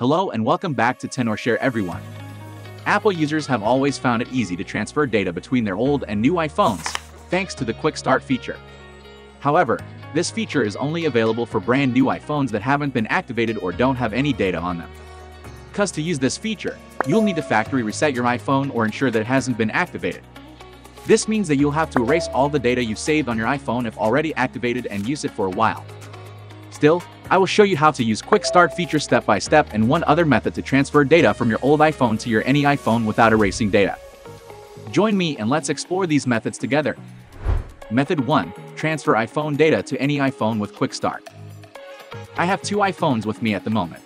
Hello and welcome back to TenorShare everyone. Apple users have always found it easy to transfer data between their old and new iPhones, thanks to the Quick Start feature. However, this feature is only available for brand new iPhones that haven't been activated or don't have any data on them. Cause to use this feature, you'll need to factory reset your iPhone or ensure that it hasn't been activated. This means that you'll have to erase all the data you've saved on your iPhone if already activated and use it for a while. Still, I will show you how to use Quick Start feature step by step and one other method to transfer data from your old iPhone to your any iPhone without erasing data. Join me and let's explore these methods together. Method 1. Transfer iPhone data to any iPhone with Quick Start. I have two iPhones with me at the moment.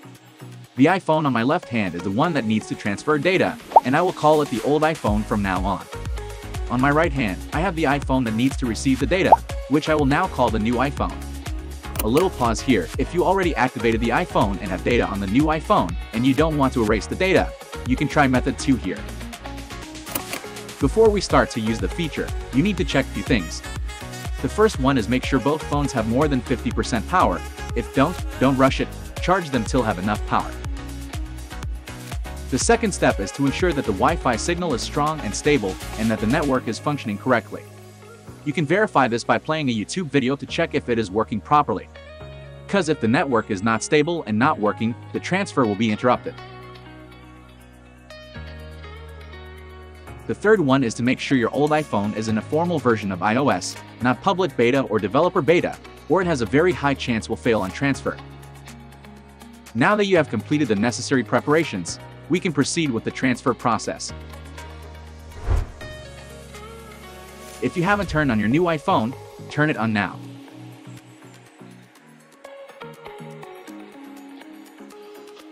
The iPhone on my left hand is the one that needs to transfer data, and I will call it the old iPhone from now on. On my right hand, I have the iPhone that needs to receive the data, which I will now call the new iPhone. A little pause here, if you already activated the iPhone and have data on the new iPhone, and you don't want to erase the data, you can try method 2 here. Before we start to use the feature, you need to check a few things. The first one is make sure both phones have more than 50% power. If don't, don't rush it, charge them till have enough power. The second step is to ensure that the Wi-Fi signal is strong and stable and that the network is functioning correctly. You can verify this by playing a YouTube video to check if it is working properly. Cause if the network is not stable and not working, the transfer will be interrupted. The third one is to make sure your old iPhone is in a formal version of iOS, not public beta or developer beta, or it has a very high chance will fail on transfer. Now that you have completed the necessary preparations, we can proceed with the transfer process. If you haven't turned on your new iPhone, turn it on now.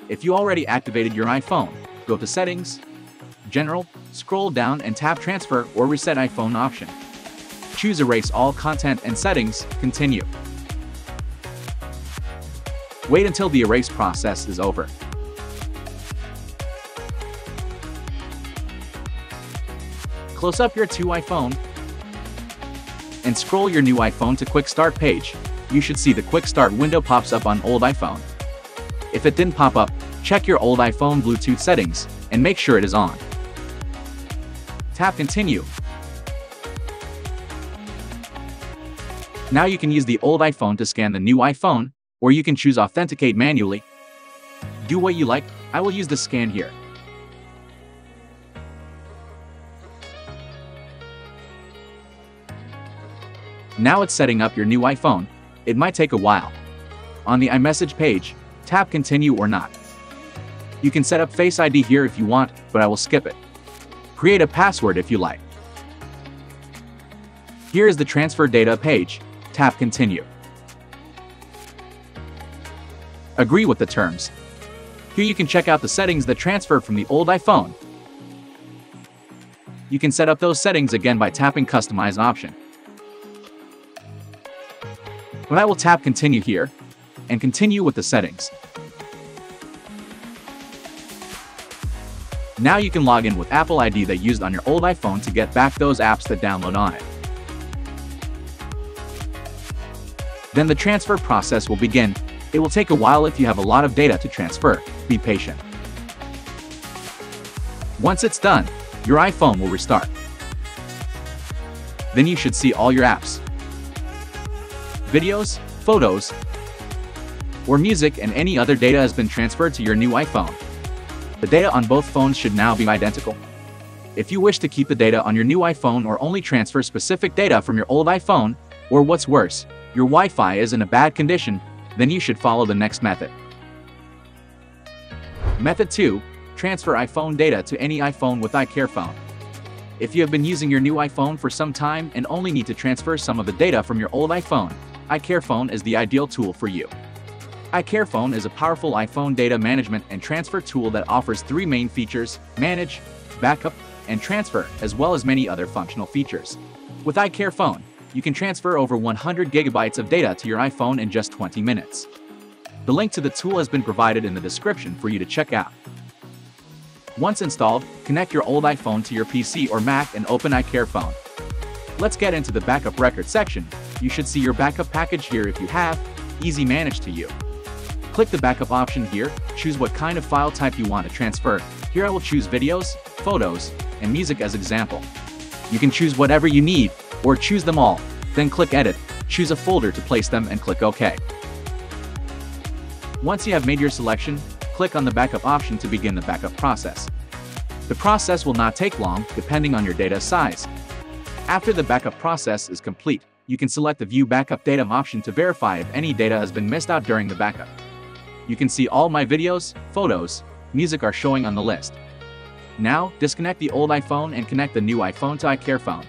If you already activated your iPhone, go to Settings, General, scroll down and tap Transfer or Reset iPhone option. Choose Erase All Content and Settings, Continue. Wait until the erase process is over. Close up your 2 iPhone and scroll your new iPhone to Quick Start page. You should see the Quick Start window pops up on old iPhone. If it didn't pop up, check your old iPhone Bluetooth settings and make sure it is on. Tap Continue. Now you can use the old iPhone to scan the new iPhone, or you can choose Authenticate manually. Do what you like, I will use the scan here. Now it's setting up your new iPhone. It might take a while. On the iMessage page, tap Continue or not. You can set up Face ID here if you want, but I will skip it. Create a password if you like. Here is the transfer data page. Tap Continue. Agree with the terms. Here you can check out the settings that transfer from the old iPhone. You can set up those settings again by tapping Customize option. But I will tap continue here and continue with the settings. Now you can log in with Apple ID that used on your old iPhone to get back those apps that download on it. Then the transfer process will begin. It will take a while if you have a lot of data to transfer. Be patient. Once it's done, your iPhone will restart. Then you should see all your apps videos, photos, or music and any other data has been transferred to your new iPhone. The data on both phones should now be identical. If you wish to keep the data on your new iPhone or only transfer specific data from your old iPhone, or what's worse, your Wi-Fi is in a bad condition, then you should follow the next method. Method 2. Transfer iPhone data to any iPhone with iCareFone. If you have been using your new iPhone for some time and only need to transfer some of the data from your old iPhone, iCareFone is the ideal tool for you. iCareFone is a powerful iPhone data management and transfer tool that offers three main features, manage, backup, and transfer, as well as many other functional features. With iCareFone, you can transfer over 100 gigabytes of data to your iPhone in just 20 minutes. The link to the tool has been provided in the description for you to check out. Once installed, connect your old iPhone to your PC or Mac and open iCareFone. Let's get into the backup record section. You should see your backup package here if you have, easy manage to you. Click the backup option here, choose what kind of file type you want to transfer. Here I will choose videos, photos, and music as example. You can choose whatever you need, or choose them all, then click edit, choose a folder to place them and click OK. Once you have made your selection, click on the backup option to begin the backup process. The process will not take long, depending on your data size. After the backup process is complete, you can select the View Backup Data option to verify if any data has been missed out during the backup. You can see all my videos, photos, music are showing on the list. Now, disconnect the old iPhone and connect the new iPhone to iCareFone.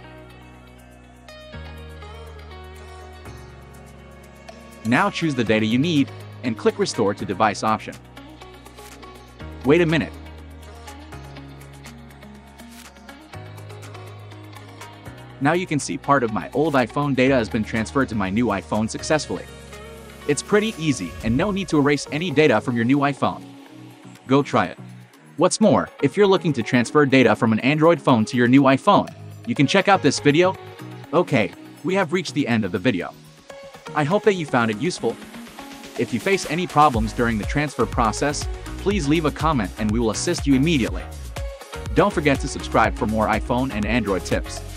Now choose the data you need and click Restore to Device option. Wait a minute. Now you can see part of my old iPhone data has been transferred to my new iPhone successfully. It's pretty easy and no need to erase any data from your new iPhone. Go try it. What's more, if you're looking to transfer data from an Android phone to your new iPhone, you can check out this video. Okay, we have reached the end of the video. I hope that you found it useful. If you face any problems during the transfer process, please leave a comment and we will assist you immediately. Don't forget to subscribe for more iPhone and Android tips.